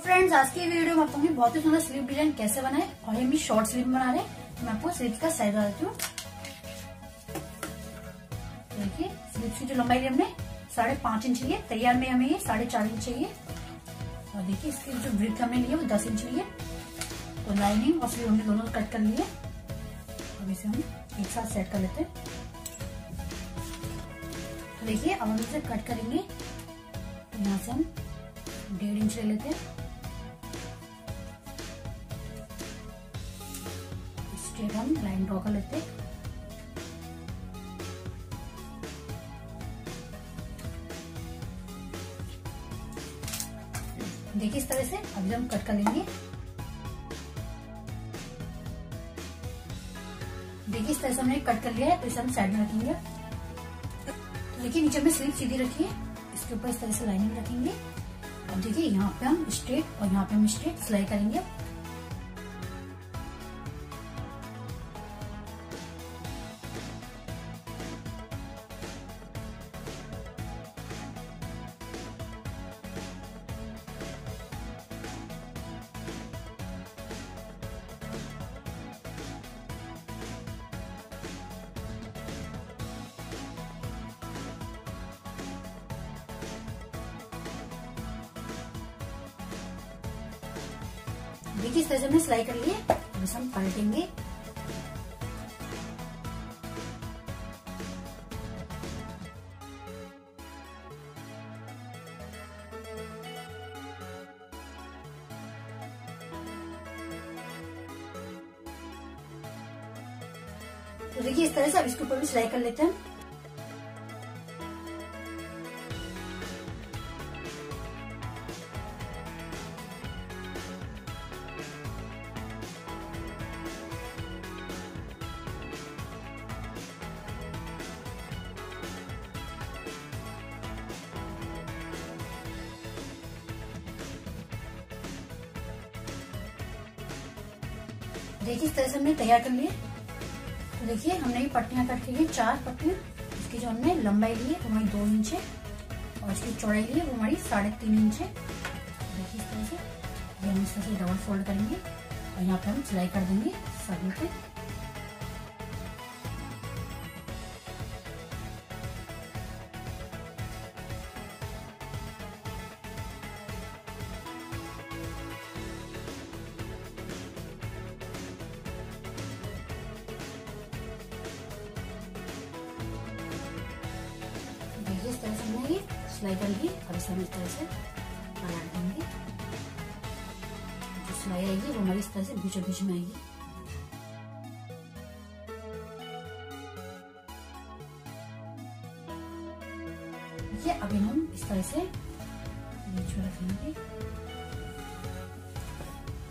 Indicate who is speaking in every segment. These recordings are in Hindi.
Speaker 1: फ्रेंड्स आज की वीडियो में आपको बहुत ही सुंदर स्लीव डिज़ाइन कैसे बनाए और हम शॉर्ट स्लीव बना रहे हैं। तो मैं आपको स्लीव का साइज़ बता देती हूँ। देखिए स्लीव की जो लंबाई ली हमने, साढ़े पाँच इंच लिए तैयार में हमें ये साढ़े चार इंच चाहिए। और देखिए, इसकी जो ब्रिथ हमने लिए वो दस इंच लिए तो लाइनिंग और स्लीव हमने दोनों कट कर लिए। अब इसे हम एक साथ सेट कर लेते हैं। तो देखिए, अब हम इसे कट करेंगे। यहाँ से हम डेढ़ इंच ले लेते हैं। ड्रॉ कर लेते हैं देखिए इस तरह से अभी हम कट कर लेंगे देखिए इस तरह से हमने कट कर लिया है तो इसे हम साइड में रखेंगे तो देखिए नीचे में स्लीव सीधी रखिए इसके ऊपर इस तरह से लाइनिंग रखेंगे अब देखिए यहाँ पे हम स्ट्रेट और यहाँ पे हम स्ट्रेट सिलाई करेंगे देखिए, इस तरह से हमने सिलाई कर लिए अब इसे हम पलटेंगे। तो देखिए, इस तरह से अब इसके ऊपर भी सिलाई कर लेते हैं देखिए इस तरह से हमने तैयार कर लिए। तो देखिए, हमने ये पट्टियाँ कट की चार पट्टियाँ। इसकी जो हमने लंबाई ली है, वो हमारी दो इंच है। और इसकी चौड़ाई ली है, वो हमारी साढ़े तीन इंच है। देखिए इस तरह से। ये हम इस तरह से डबल फोल्ड करेंगे और यहाँ पर हम सिलाई कर देंगे सभी पे। कर ली अब इसे हम इस तरह से बना देंगे जो सिलाई आएगी वो हमारी इस तरह से बीचों बीच में आएगी ये अभी हम इस तरह से बीच में रखेंगे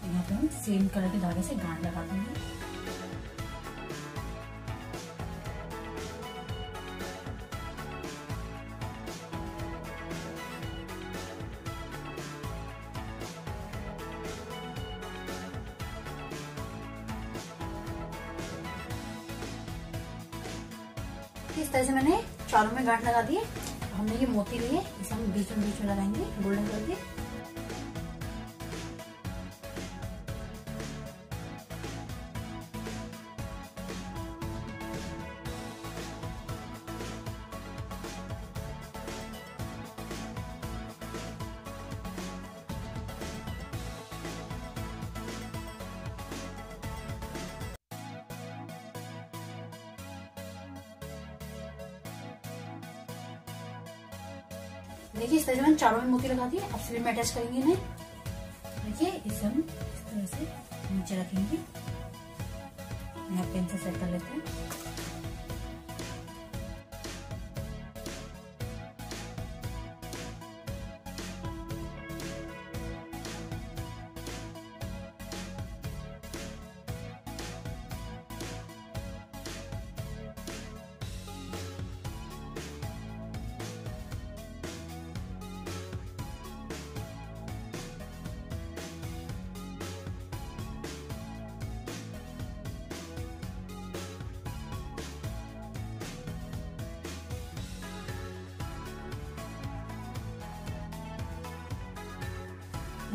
Speaker 1: यहाँ पे हम सेम कलर के धागे से गांठ लगा देंगे इस तरह से मैंने चारों में गांठ लगा दिए। हमने ये मोती लिए, इसे हम बीच में बीच में लगाएँगे, गोल्डन कलर के। देखिए, इस तरह से मैंने चारों में मोती लगा दी अब स्लीव में अटैच करेंगे इन्हें। देखिए, इसे हम इस तरह से नीचे रखेंगे। यहाँ पेंसिल सेट कर लेते हैं।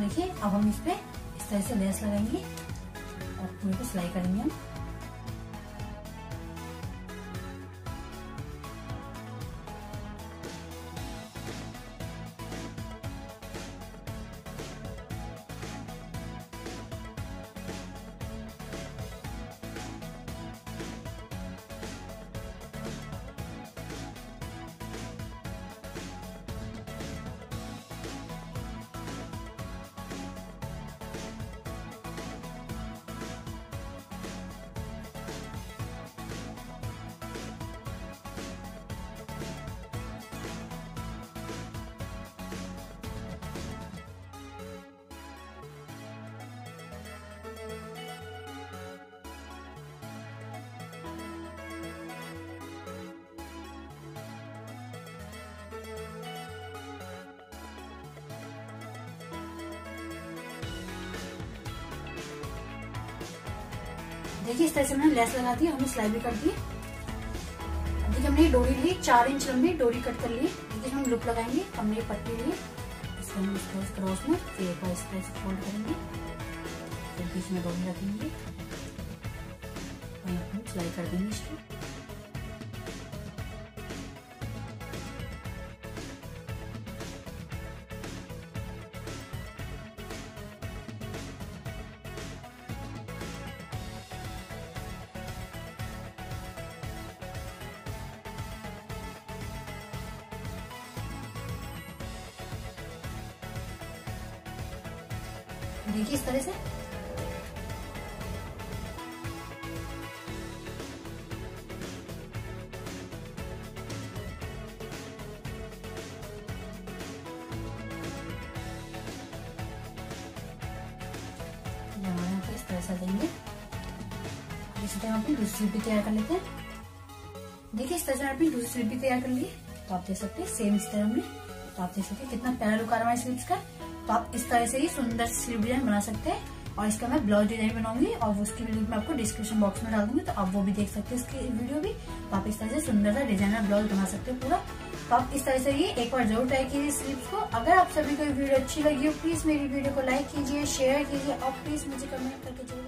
Speaker 1: देखिए, अब हम इस पर इस तरह से लेस लगाएँगे और पूरे को सिलाई करेंगे हम। देखिए, इस तरह से मैंने लेस लगा दी हमने सिलाई भी कर दी। देखिए, हमने डोरी ली, चार इंच लंबी डोरी कट कर ली। देखिए, हम लुक लगाएँगे, हमने पट्टी ली। इसमें हम इसको क्रॉस में फिर एक बार इस फोल्ड करेंगे। फिर बीच में डोरी रखेंगे और हम सिलाई कर देंगे इसको। देखिए इस तरह से। इस तरह से देंगे। इसी दूसरी भी तैयार कर लेते हैं। देखिए इस तरह से अपनी दूसरी भी तैयार कर लिए। तो आप देख सकते हैं सेम इस तरह हमने तो आप देख सकते हैं कितना प्यारा लुक आ रहा है स्लिप्स का तो आप इस तरह से ही सुंदर स्लीव डिज़ाइन बना सकते हैं और इसका मैं ब्लाउज डिज़ाइन बनाऊँगी और उसकी लिंक मैं आपको डिस्क्रिप्शन बॉक्स में डाल दूँगी तो आप वो भी देख सकते हैं इसकी वीडियो भी। तो आप इस तरह से सुंदर सा डिज़ाइनर ब्लाउज बना सकते हो पूरा। तो आप इस तरह से ये एक बार ज़रूर ट्राई कीजिए स्लीव्स को। अगर आप सभी को वीडियो अच्छी लगी हो प्लीज़ मेरी वीडियो को लाइक कीजिए शेयर कीजिए और प्लीज़ मुझे कमेंट करके ज़रूर